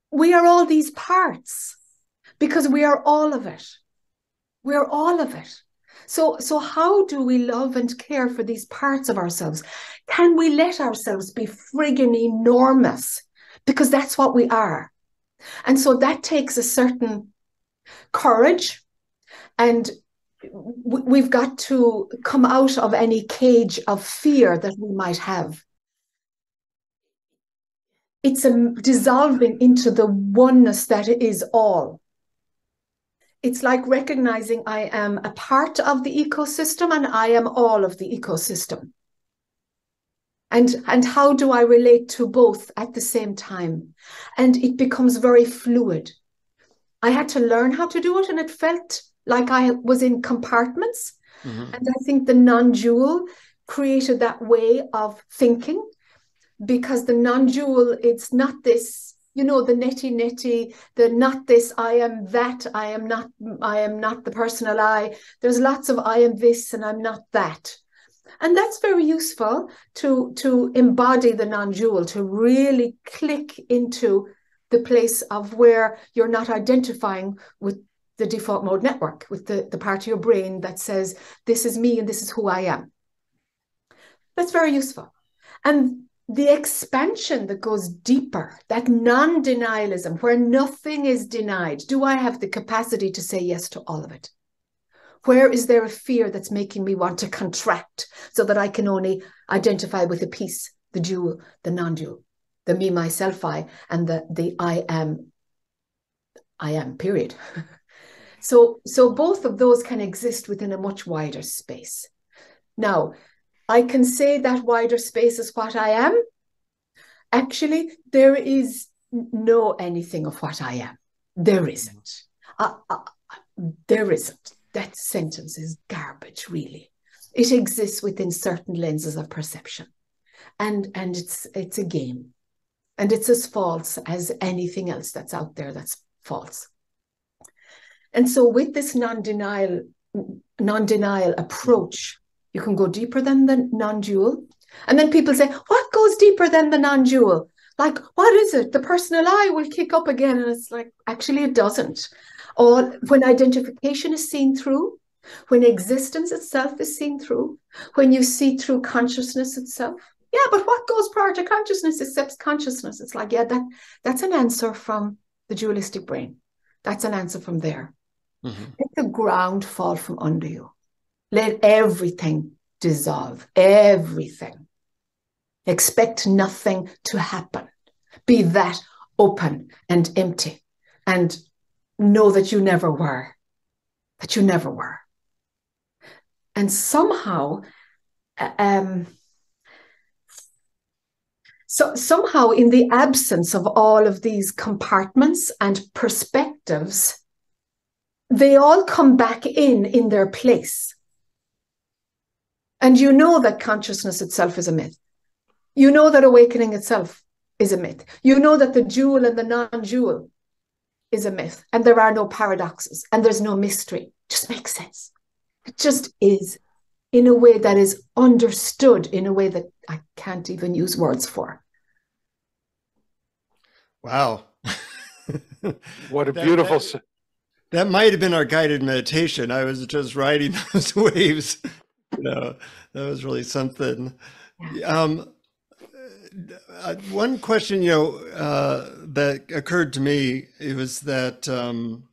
we are all these parts because we are all of it. We are all of it. So, so how do we love and care for these parts of ourselves? Can we let ourselves be friggin' enormous? Because that's what we are. And so that takes a certain courage and we've got to come out of any cage of fear that we might have. It's a dissolving into the oneness that is all it's like recognizing I am a part of the ecosystem and I am all of the ecosystem. And, and how do I relate to both at the same time? And it becomes very fluid. I had to learn how to do it, and it felt like I was in compartments. Mm-hmm. And I think the non dual created that way of thinking because the non dual, it's not this you know the neti neti the not this i am that i am not i am not the personal i. There's lots of i am this and i'm not that. And that's very useful to to embody the non-dual to really click into the place of where you're not identifying with the default mode network with the, the part of your brain that says this is me and this is who i am. That's very useful. And the expansion that goes deeper, that non denialism, where nothing is denied. Do I have the capacity to say yes to all of it? Where is there a fear that's making me want to contract so that I can only identify with a piece, the dual, the non dual, the me, myself, I, and the, the I am, I am, period. [LAUGHS] so, so both of those can exist within a much wider space. Now, I can say that wider space is what I am. Actually, there is no anything of what I am. There isn't. Uh, uh, there isn't. That sentence is garbage, really. It exists within certain lenses of perception, and and it's it's a game, and it's as false as anything else that's out there that's false. And so, with this non-denial non-denial approach you can go deeper than the non dual. And then people say, What goes deeper than the non dual? Like, what is it? The personal I will kick up again. And it's like, actually, it doesn't. Or when identification is seen through, when existence itself is seen through, when you see through consciousness itself. Yeah, but what goes prior to consciousness except consciousness? It's like, yeah, that that's an answer from the dualistic brain. That's an answer from there. Mm-hmm. Let the ground fall from under you. Let everything dissolve, everything. Expect nothing to happen. Be that open and empty and know that you never were, that you never were. And somehow, uh, um, so somehow, in the absence of all of these compartments and perspectives, they all come back in in their place. And you know that consciousness itself is a myth. You know that awakening itself is a myth. You know that the dual and the non dual is a myth. And there are no paradoxes and there's no mystery. It just makes sense. It just is in a way that is understood in a way that I can't even use words for. Wow. [LAUGHS] what a beautiful. That, that, that might have been our guided meditation. I was just riding [LAUGHS] those waves you know, that was really something. Um, uh, one question, you know, uh, that occurred to me it was that um,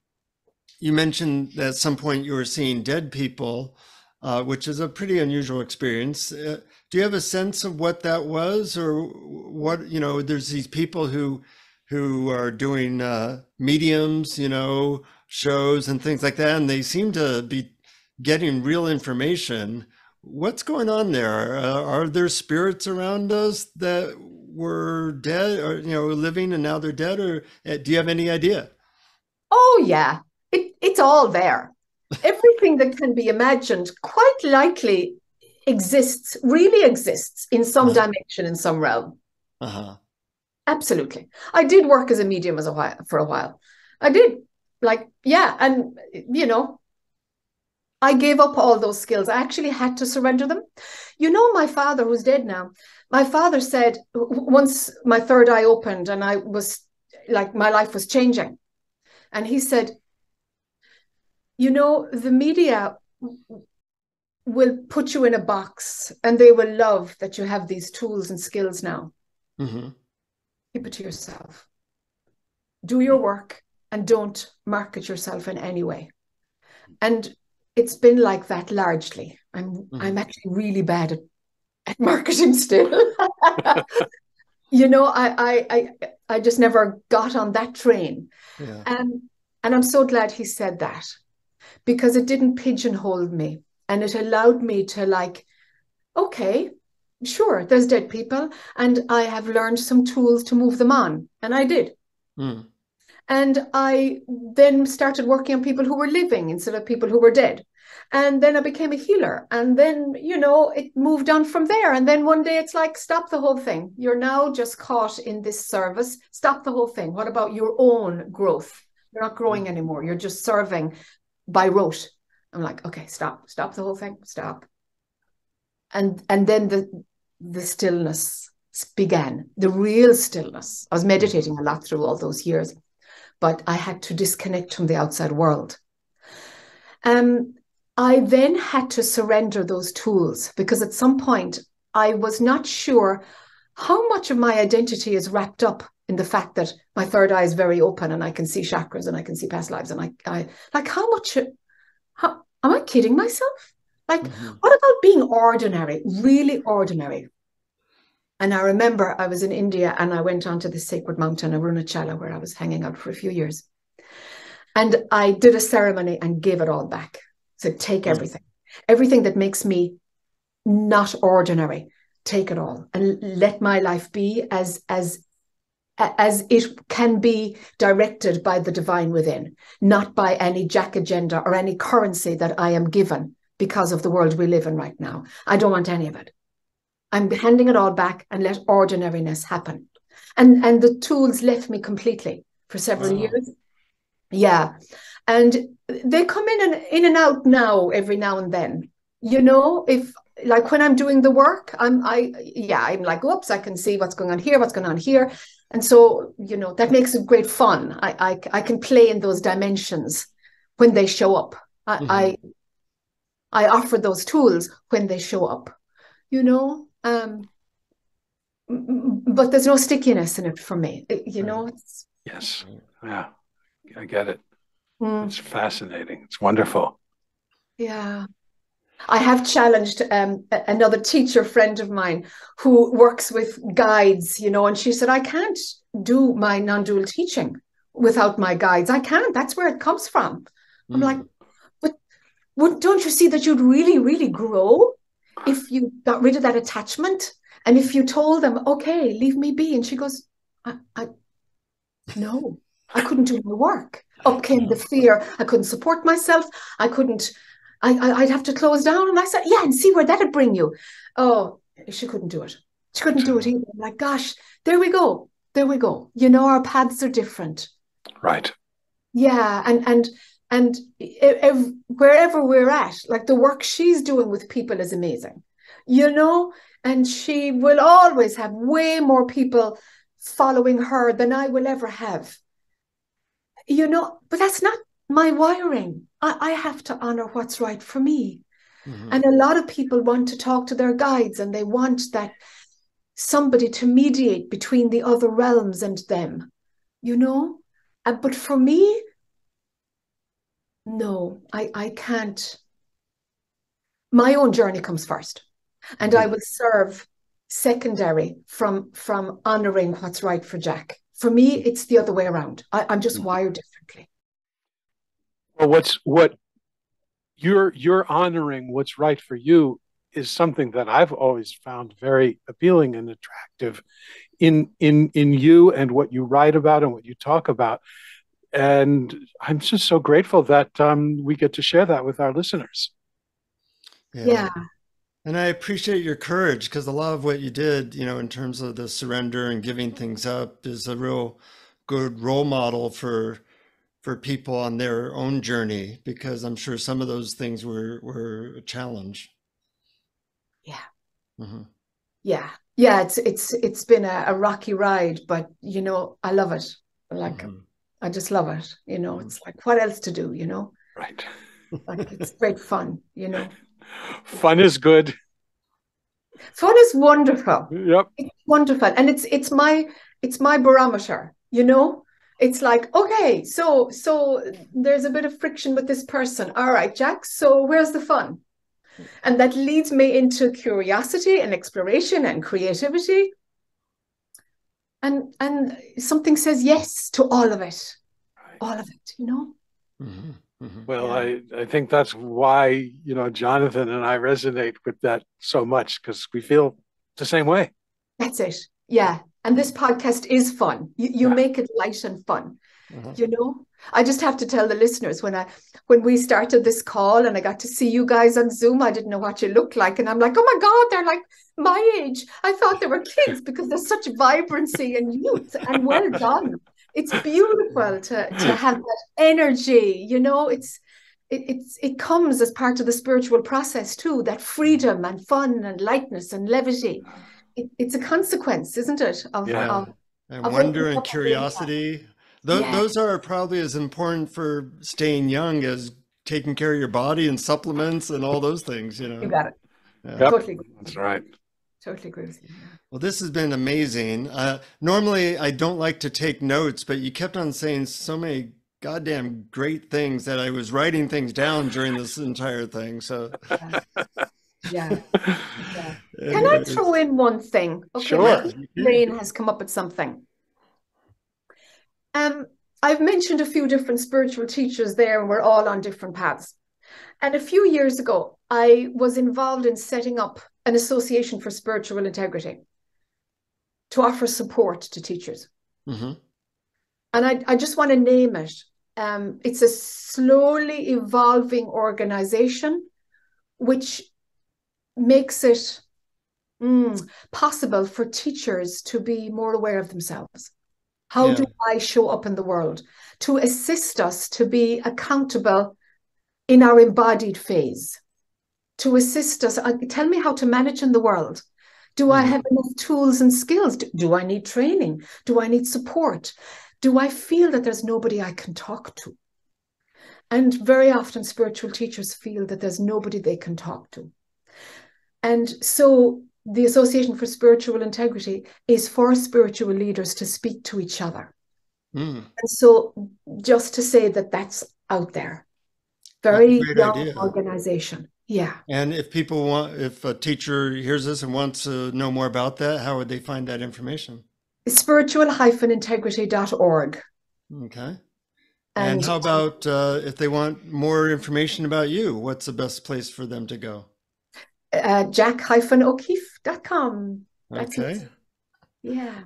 you mentioned that at some point you were seeing dead people, uh, which is a pretty unusual experience. Uh, do you have a sense of what that was, or what you know? There's these people who who are doing uh, mediums, you know, shows and things like that, and they seem to be getting real information. What's going on there? Uh, are there spirits around us that were dead or, you know, living and now they're dead? Or uh, do you have any idea? Oh, yeah. It, it's all there. [LAUGHS] Everything that can be imagined quite likely exists, really exists in some uh-huh. dimension, in some realm. Uh-huh. Absolutely. I did work as a medium as a while for a while. I did. Like, yeah. And you know, I gave up all those skills. I actually had to surrender them. You know, my father, who's dead now, my father said once my third eye opened and I was like, my life was changing. And he said, You know, the media will put you in a box and they will love that you have these tools and skills now. Mm-hmm. Keep it to yourself. Do your work and don't market yourself in any way. And it's been like that largely. I'm mm-hmm. I'm actually really bad at, at marketing still. [LAUGHS] you know, I, I I I just never got on that train. Yeah. Um, and I'm so glad he said that because it didn't pigeonhole me and it allowed me to like, okay, sure, there's dead people, and I have learned some tools to move them on, and I did. Mm. And I then started working on people who were living instead of people who were dead. And then I became a healer. And then, you know, it moved on from there. And then one day it's like, stop the whole thing. You're now just caught in this service. Stop the whole thing. What about your own growth? You're not growing mm. anymore. You're just serving by rote. I'm like, okay, stop, stop the whole thing, stop. And and then the the stillness began, the real stillness. I was meditating a lot through all those years, but I had to disconnect from the outside world. Um, I then had to surrender those tools because at some point I was not sure how much of my identity is wrapped up in the fact that my third eye is very open and I can see chakras and I can see past lives and I, I like how much how, am I kidding myself? Like, mm-hmm. what about being ordinary, really ordinary? And I remember I was in India and I went onto the sacred mountain Arunachala where I was hanging out for a few years. And I did a ceremony and gave it all back. So take mm. everything, everything that makes me not ordinary, take it all and let my life be as as as it can be directed by the divine within, not by any Jac agenda or any currency that I am given because of the world we live in right now. I don't want any of it. I'm handing it all back and let ordinariness happen. And and the tools left me completely for several wow. years. Yeah. And they come in and in and out now every now and then. You know, if like when I'm doing the work, I'm I yeah, I'm like, oops, I can see what's going on here, what's going on here. And so, you know, that makes it great fun. I I, I can play in those dimensions when they show up. I, mm-hmm. I I offer those tools when they show up, you know. Um, but there's no stickiness in it for me, you know. It's, yes, yeah, I get it. Mm. It's fascinating. It's wonderful. Yeah. I have challenged um, another teacher friend of mine who works with guides, you know, and she said, I can't do my non dual teaching without my guides. I can't. That's where it comes from. Mm. I'm like, but would, don't you see that you'd really, really grow if you got rid of that attachment? And if you told them, okay, leave me be. And she goes, I, I no, I couldn't do my work. Up came the fear. I couldn't support myself. I couldn't I, I, would have to close down. And I said, yeah, and see where that'd bring you. Oh, she couldn't do it. She couldn't do it either. I'm like, gosh, there we go. There we go. You know, our paths are different. Right. Yeah. And, and, and if, wherever we're at, like the work she's doing with people is amazing, you know, and she will always have way more people following her than I will ever have. You know, but that's not my wiring. I, I have to honor what's right for me. Mm-hmm. And a lot of people want to talk to their guides and they want that somebody to mediate between the other realms and them, you know? and, but for me, no, I, I can't. My own journey comes first, and mm-hmm. I will serve secondary from from honoring what's right for Jac. For me, it's the other way around. I, am just mm-hmm. wired differently. Well, what's what you're you're honoring what's right for you is something that I've always found very appealing and attractive in in in you and what you write about and what you talk about. And I'm just so grateful that um, we get to share that with our listeners. Yeah. yeah. And I appreciate your courage because a lot of what you did, you know, in terms of the surrender and giving things up is a real good role model for for people on their own journey because I'm sure some of those things were were a challenge. Yeah. hmm Yeah. Yeah, it's it's it's been a, a rocky ride, but you know, I love it. Like Mhm. I just love it. You know, Mhm. it's like what else to do, you know? Right. Like it's great fun, you know. [LAUGHS] Fun is good. Fun is wonderful. Yep. It's wonderful. And it's it's my it's my barometer, you know? It's like, okay, so so there's a bit of friction with this person. All right, Jac, so where's the fun? And that leads me into curiosity and exploration and creativity. And and something says yes to all of it. All of it, you know? Mhm. Mhm. Well, Yeah. I, I think that's why, you know, Jonathan and I resonate with that so much because we feel the same way. That's it. Yeah. And this podcast is fun. You, you Yeah. make it light and fun. Uh-huh. You know, I just have to tell the listeners when I when we started this call and I got to see you guys on Zoom, I didn't know what you looked like. And I'm like, oh my God, they're like my age. I thought they were kids because there's such vibrancy and youth. And well [LAUGHS] done. It's beautiful to to have that energy, you know, it's it, it's it comes as part of the spiritual process too, that freedom and fun and lightness and levity. It, it's a consequence, isn't it? Of, Yeah. of And Of wonder and curiosity. Those, Yeah. those are probably as important for staying young as taking care of your body and supplements and all those things, you know. you got it. Yeah. Yep. Totally agree. That's right. Totally agree with you. Well, this has been amazing. Uh, normally, I don't like to take notes, but you kept on saying so many goddamn great things that I was writing things down during this entire thing. So, Yeah. yeah. [LAUGHS] Can I throw in one thing? Okay, Sure. my brain has come up with something. Um, I've mentioned a few different spiritual teachers there, and we're all on different paths. And a few years ago, I was involved in setting up an association for spiritual integrity to offer support to teachers. Mhm. And I, I just want to name it. Um, it's a slowly evolving organization which makes it mm, possible for teachers to be more aware of themselves. How do I show up in the world? To assist us to be accountable in our embodied phase, to assist us. uh, Tell me how to manage in the world. Do I Mhm. have enough tools and skills? Do, do I need training? Do I need support? Do I feel that there's nobody I can talk to? And very often, spiritual teachers feel that there's nobody they can talk to. And so, the Association for Spiritual Integrity is for spiritual leaders to speak to each other. Mm. And so, just to say that that's out there, very young idea. organization. Yeah. And if people want, if a teacher hears this and wants to know more about that, how would they find that information? Spiritual-integrity.org. Okay. And, And how about uh, if they want more information about you? What's the best place for them to go? Uh, jack-o'keefe.com. That's Okay. it. Yeah.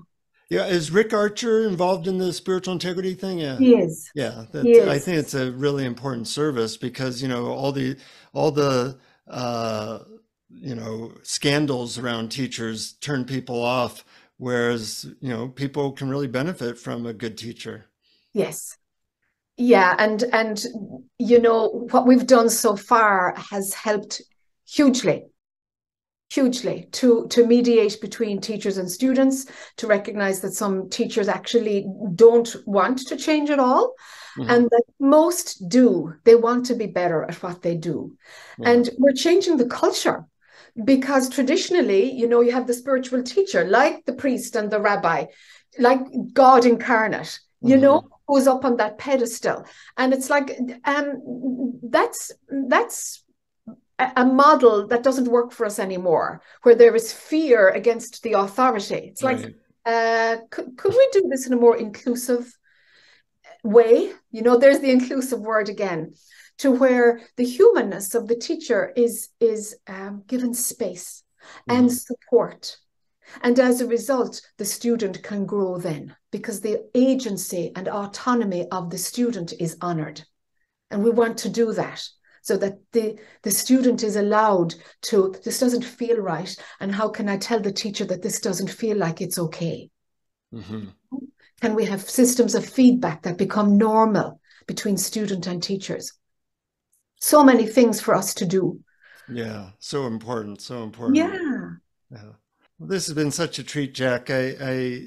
Yeah, is Rick Archer involved in the spiritual integrity thing? Yeah. He is. Yeah, that, He I think it's a really important service because you know all the all the uh, you know scandals around teachers turn people off, whereas you know people can really benefit from a good teacher. Yes. Yeah, and and you know what we've done so far has helped hugely, hugely to to mediate between teachers and students, to recognize that some teachers actually don't want to change at all, Mhm. and that most do. They want to be better at what they do. Yeah. And we're changing the culture because traditionally, you know, you have the spiritual teacher, like the priest and the rabbi, like God incarnate, you Mhm. know, who's up on that pedestal. And it's like, um, that's that's a model that doesn't work for us anymore, where there is fear against the authority. It's like, Right. uh, could, could we do this in a more inclusive way? You know, there's the inclusive word again, to where the humanness of the teacher is is um, given space and support. And as a result, the student can grow then because the agency and autonomy of the student is honored. And we want to do that. So that the, the student is allowed to, this doesn't feel right. And how can I tell the teacher that this doesn't feel like it's okay? Mm-hmm. Can we have systems of feedback that become normal between student and teachers? So many things for us to do. Yeah, so important, so important. Yeah. Yeah. Well, this has been such a treat, Jac. I, I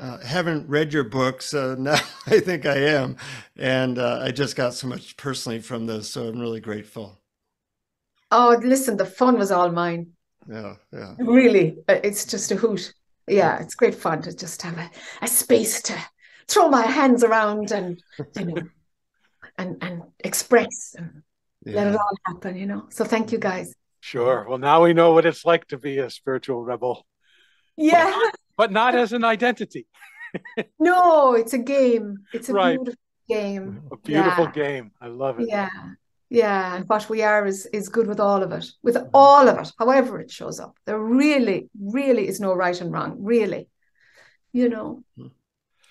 uh, haven't read your books. Uh, now [LAUGHS] I think I am. And uh, I just got so much personally from this. So I'm really grateful. Oh, listen, the fun was all mine. Yeah, yeah. Really, uh, it's just a hoot. Yeah, it's great fun to just have a, a space to throw my hands around and, you know, [LAUGHS] and, and express and yeah. let it all happen, you know. So thank you guys. Sure. Well, now we know what it's like to be a spiritual rebel. Yeah but not as an identity. [LAUGHS] no, it's a game. It's a right. beautiful game. A beautiful yeah. game. I love it. Yeah. Yeah. And what we are is is good with all of it. With all of it, however it shows up. There really, really is no right and wrong. Really. You know.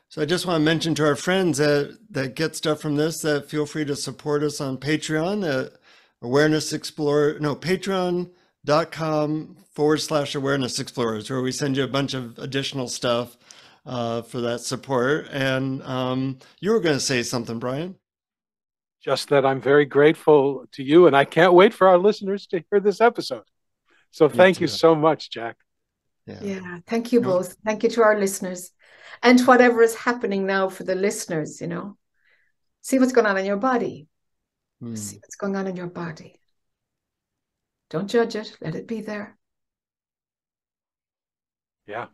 So I just want to mention to our friends that that get stuff from this that feel free to support us on Patreon at Awareness Explorer. No, Patreon dot com forward slash awareness explorers where we send you a bunch of additional stuff uh, for that support. And um, you were going to say something brian. Just that i'm very grateful to you and i can't wait for our listeners to hear this episode. So thank you so much Jac. Yeah, yeah thank you both. Thank you to our listeners and whatever is happening now for the listeners you know. See what's going on in your body. Hmm. see what's going on in your body don't judge it. Let it be there. Yeah.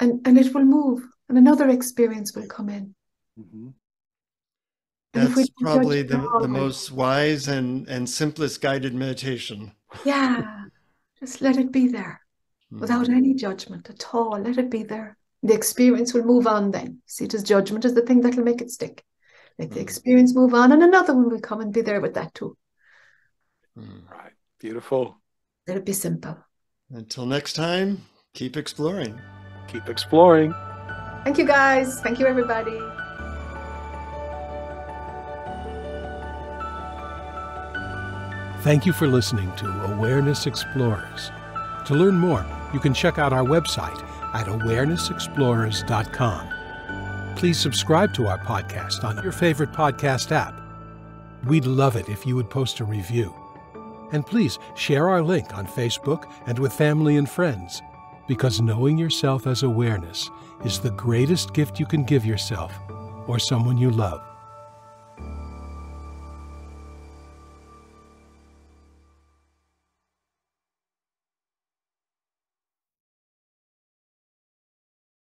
And and it will move, and another experience will come in. Mm-hmm. That's probably the, the most wise and, and simplest guided meditation. Yeah. Just let it be there mm-hmm. without any judgment at all. Let it be there. The experience will move on then. See it as judgment is the thing that'll make it stick. Let mm-hmm. the experience move on, and another one will come and be there with that too. Mm. Right. Beautiful. Let it be simple. Until next time, keep exploring. Keep exploring. Thank you, guys. Thank you, everybody. Thank you for listening to Awareness Explorers. To learn more, you can check out our website at awarenessexplorers.com. Please subscribe to our podcast on your favorite podcast app. We'd love it if you would post a review. And please share our link on Facebook and with family and friends, because knowing yourself as awareness is the greatest gift you can give yourself or someone you love.